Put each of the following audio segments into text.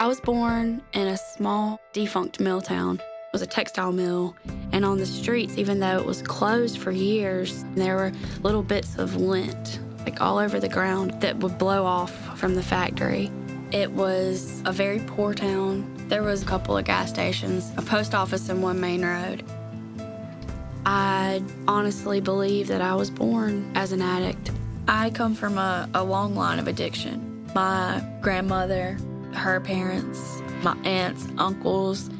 I was born in a small, defunct mill town. It was a textile mill. And on the streets, even though it was closed for years, there were little bits of lint, like all over the ground, that would blow off from the factory. It was a very poor town. There was a couple of gas stations, a post office, and one main road. I honestly believe that I was born as an addict. I come from a, a long line of addiction. My grandmother her parents, my aunts, uncles.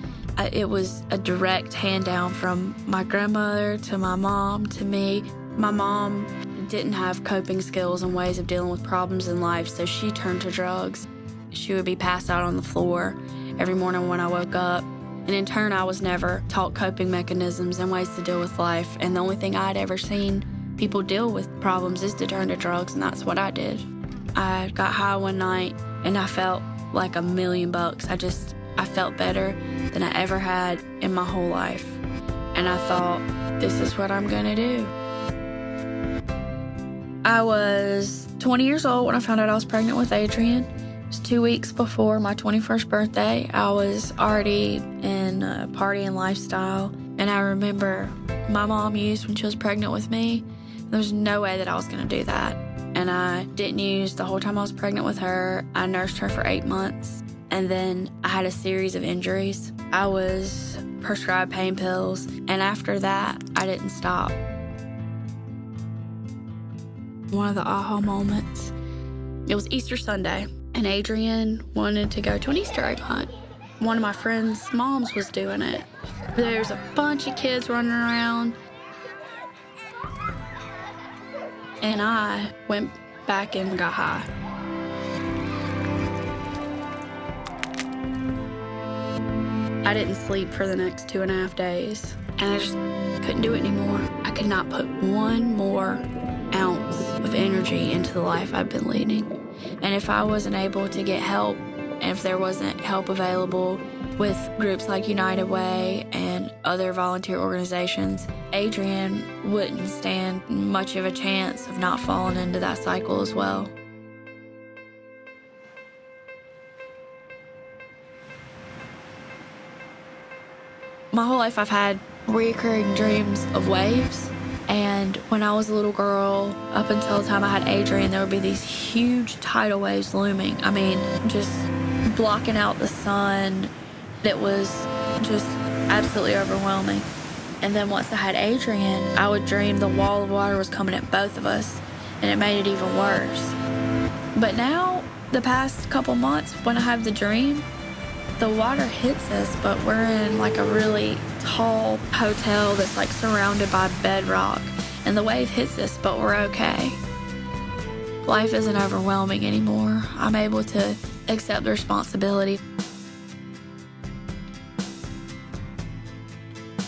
It was a direct hand down from my grandmother to my mom to me. My mom didn't have coping skills and ways of dealing with problems in life, so she turned to drugs. She would be passed out on the floor every morning when I woke up. And in turn, I was never taught coping mechanisms and ways to deal with life. And the only thing I'd ever seen people deal with problems is to turn to drugs, and that's what I did. I got high one night and I felt like a million bucks. I just, I felt better than I ever had in my whole life. And I thought, this is what I'm gonna do. I was 20 years old when I found out I was pregnant with Adrian. It was two weeks before my 21st birthday. I was already in a partying lifestyle. And I remember my mom used when she was pregnant with me. There was no way that I was gonna do that and I didn't use the whole time I was pregnant with her. I nursed her for eight months, and then I had a series of injuries. I was prescribed pain pills, and after that, I didn't stop. One of the aha moments, it was Easter Sunday, and Adrian wanted to go to an Easter egg hunt. One of my friend's moms was doing it. There's a bunch of kids running around. And I went back and got high. I didn't sleep for the next two and a half days, and I just couldn't do it anymore. I could not put one more ounce of energy into the life I've been leading. And if I wasn't able to get help, if there wasn't help available with groups like United Way and other volunteer organizations, Adrian wouldn't stand much of a chance of not falling into that cycle as well. My whole life, I've had recurring dreams of waves. And when I was a little girl, up until the time I had Adrian, there would be these huge tidal waves looming. I mean, just blocking out the sun. It was just absolutely overwhelming. And then once I had Adrian, I would dream the wall of water was coming at both of us, and it made it even worse. But now, the past couple months, when I have the dream, the water hits us, but we're in like a really tall hotel that's like surrounded by bedrock, and the wave hits us, but we're okay. Life isn't overwhelming anymore. I'm able to accept responsibility.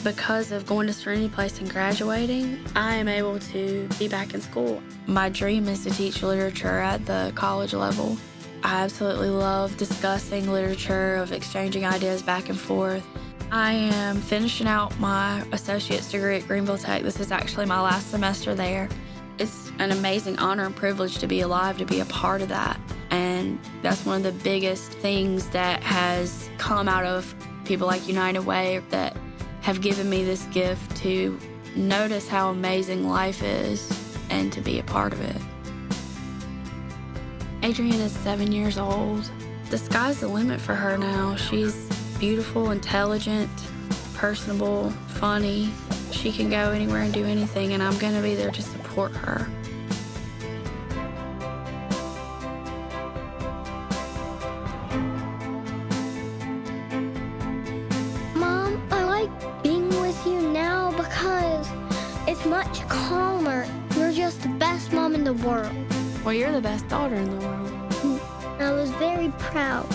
Because of going to Serenity Place and graduating, I am able to be back in school. My dream is to teach literature at the college level. I absolutely love discussing literature, of exchanging ideas back and forth. I am finishing out my associate's degree at Greenville Tech. This is actually my last semester there. It's an amazing honor and privilege to be alive to be a part of that. And that's one of the biggest things that has come out of people like United Way that have given me this gift to notice how amazing life is and to be a part of it. Adrienne is seven years old. The sky's the limit for her now. She's beautiful, intelligent, personable, funny. She can go anywhere and do anything, and I'm going to be there to support her. It's much calmer. You're just the best mom in the world. Well, you're the best daughter in the world. I was very proud.